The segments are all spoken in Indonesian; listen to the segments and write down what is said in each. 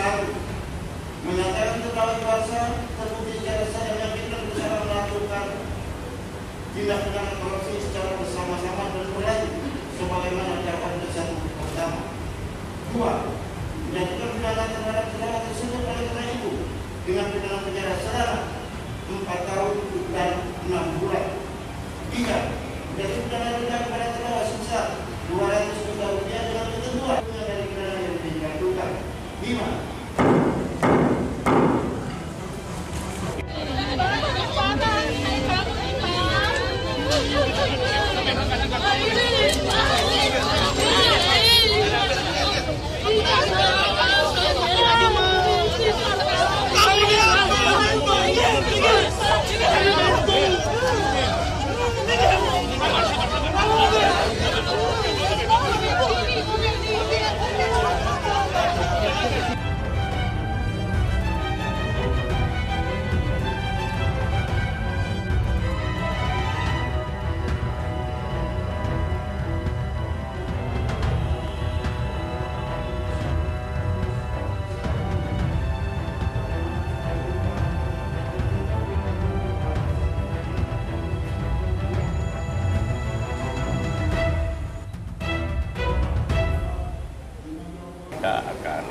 Satu, menyatakan terdakwa kuasa terbukti secara sah dan yakin berusaha melakukan tindak pidana korupsi secara bersama-sama dan berlanjut sebagaimana dakwaan dasar pertama. Dua,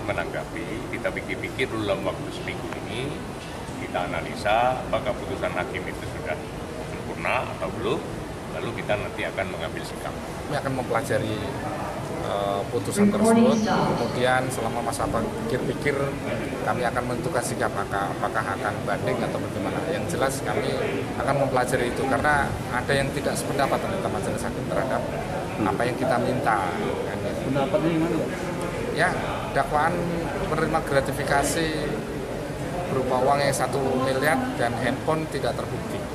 menanggapi, kita pikir-pikir dulu dalam waktu seminggu ini, kita analisa apakah putusan hakim itu sudah sempurna atau belum, lalu kita nanti akan mengambil sikap. kami akan mempelajari uh, putusan tersebut kemudian selama masa pikir-pikir kami akan menentukan sikap apakah, apakah akan banding atau bagaimana yang jelas kami akan mempelajari itu karena ada yang tidak sependapat ternyata majelis hakim terhadap apa yang kita minta pendapatnya gimana? Ya dakwaan menerima gratifikasi berupa uang yang satu miliar dan handphone tidak terbukti